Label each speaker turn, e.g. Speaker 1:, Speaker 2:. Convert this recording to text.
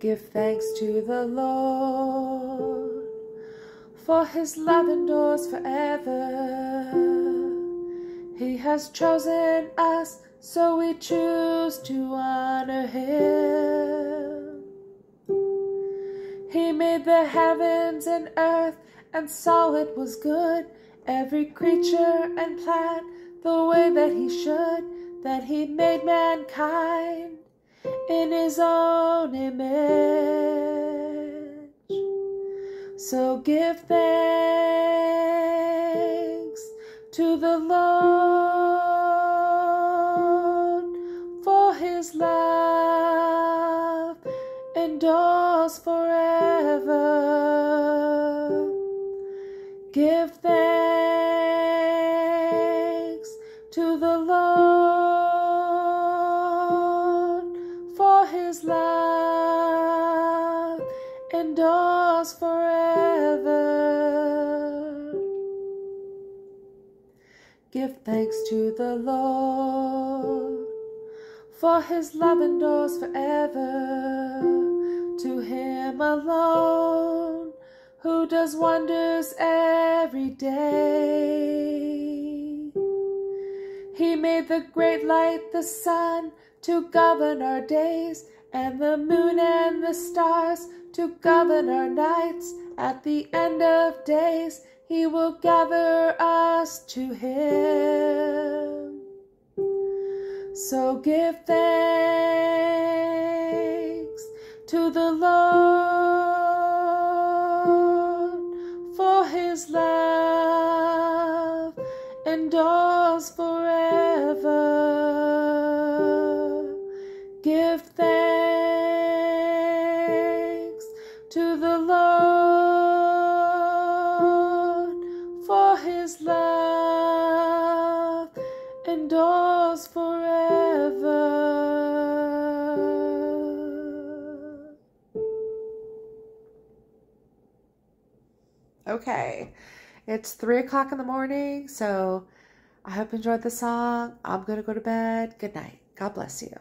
Speaker 1: Give thanks to the Lord, for his love endures forever. He has chosen us, so we choose to honor him. He made the heavens and earth and saw it was good, every creature and plant the way that he should, that he made mankind in his own image. So give thanks to the Lord for his love endures forever. Give thanks to the Lord his love endures forever. Give thanks to the Lord for his love endures forever. To him alone who does wonders every day. He made the great light, the sun, to govern our days, and the moon and the stars to govern our nights. At the end of days, he will gather us to him. So give thanks to the Lord for his love endures forever. Endures forever. Okay, it's three o'clock in the morning, so I hope you enjoyed the song. I'm gonna go to bed. Good night. God bless you.